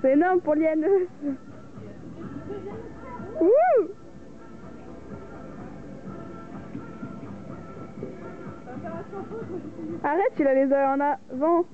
c'est énorme pour Liane. Wouh Arrête, il a les oeufs en avant.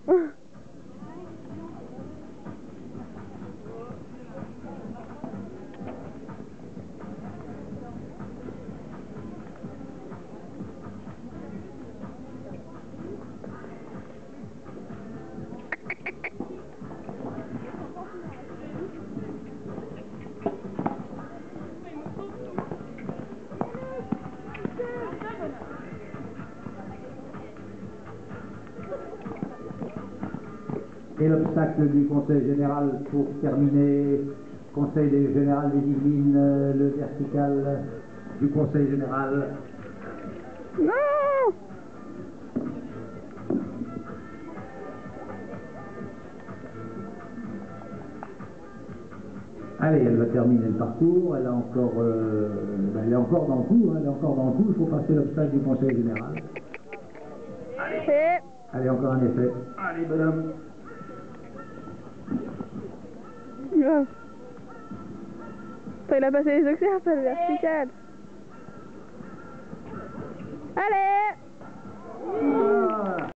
Et l'obstacle du Conseil général pour terminer, Conseil des- général des Yvelines, euh, le vertical du Conseil général. Non Allez, elle va terminer le parcours, elle, a encore, euh, ben, elle est encore dans le coup, hein, elle est encore dans le coup, il faut passer l'obstacle du Conseil général. C'est... Allez, encore un effet. Allez, bonhomme. Il a passé les auxerres, pas le vertical.